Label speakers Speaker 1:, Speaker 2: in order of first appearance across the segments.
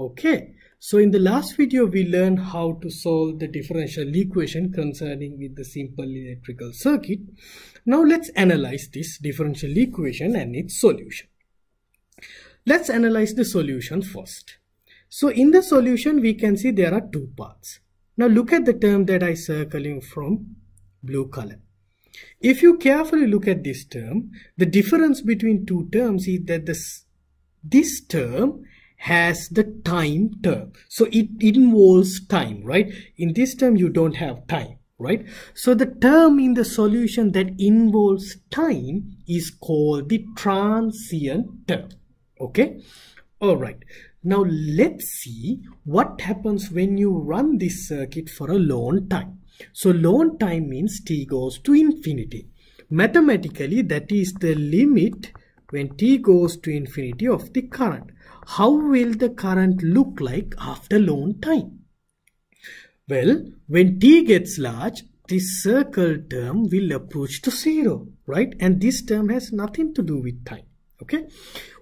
Speaker 1: Okay, so in the last video we learned how to solve the differential equation concerning with the simple electrical circuit. Now let's analyze this differential equation and its solution. Let's analyze the solution first. So in the solution we can see there are two parts. Now look at the term that I circling from blue color. If you carefully look at this term, the difference between two terms is that this, this term has the time term. So it, involves time, right? In this term, you don't have time, right? So the term in the solution that involves time is called the transient term, okay? All right. Now let's see what happens when you run this circuit for a long time. So long time means t goes to infinity. Mathematically, that is the limit when t goes to infinity of the current how will the current look like after long time? Well, when t gets large, this circle term will approach to zero, right? And this term has nothing to do with time, okay?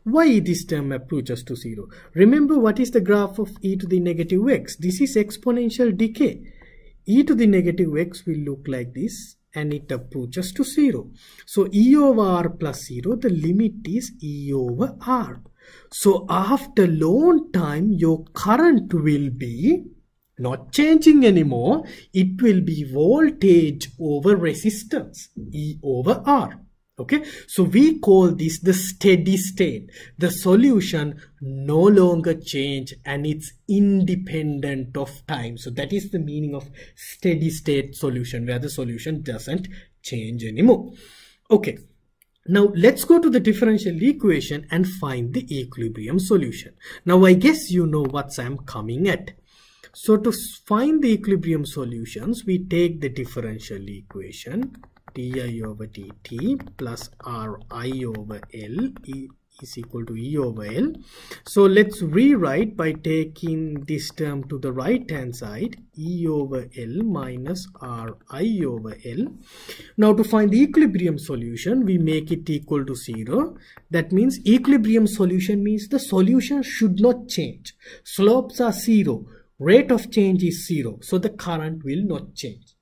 Speaker 1: Why this term approaches to zero? Remember what is the graph of e to the negative x? This is exponential decay. e to the negative x will look like this and it approaches to zero. So e over r plus zero, the limit is e over r. So after long time, your current will be not changing anymore. It will be voltage over resistance, E over R. Okay, so we call this the steady state. The solution no longer change and it's independent of time. So that is the meaning of steady state solution where the solution doesn't change anymore. Okay, now let's go to the differential equation and find the equilibrium solution. Now I guess you know what I'm coming at. So to find the equilibrium solutions, we take the differential equation di over dt plus ri over L is equal to E over L. So let's rewrite by taking this term to the right hand side E over L minus Ri over L. Now to find the equilibrium solution we make it equal to 0. That means equilibrium solution means the solution should not change. Slopes are 0. Rate of change is 0. So the current will not change.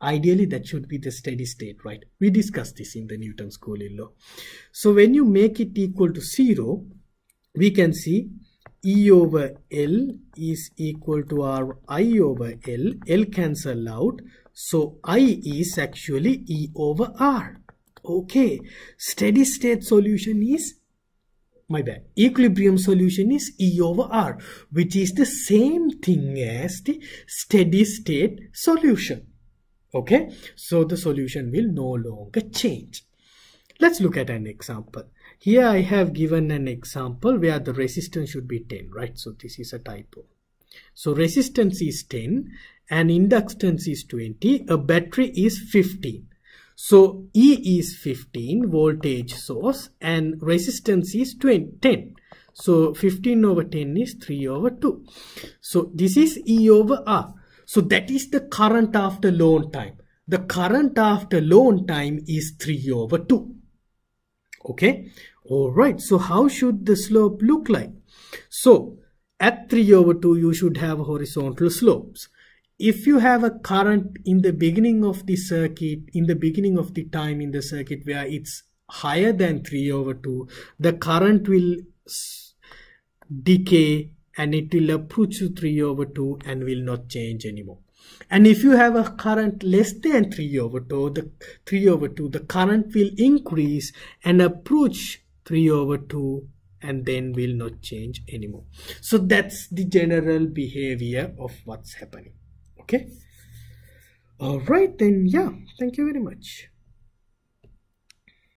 Speaker 1: Ideally, that should be the steady state, right? We discussed this in the Newton's cooling law. So when you make it equal to 0, we can see E over L is equal to R I over L. L cancel out. So I is actually E over R. Okay. Steady state solution is my bad equilibrium solution is e over r which is the same thing as the steady state solution okay? So the solution will no longer change. Let's look at an example. Here i have given an example where the resistance should be 10 right? So this is a typo. So resistance is 10 and inductance is 20 a battery is 15 so e is 15 voltage source and resistance is 20, 10 so 15 over 10 is 3 over 2 so this is e over r so that is the current after loan time. The current after loan time is 3 over 2. Okay. Alright. So how should the slope look like? So at 3 over 2 you should have horizontal slopes. If you have a current in the beginning of the circuit, in the beginning of the time in the circuit where it's higher than 3 over 2, the current will decay and it will approach to 3 over 2 and will not change anymore. And if you have a current less than 3 over 2, the 3 over 2, the current will increase and approach 3 over 2 and then will not change anymore. So that's the general behavior of what's happening. Okay. All right then. Yeah. Thank you very much.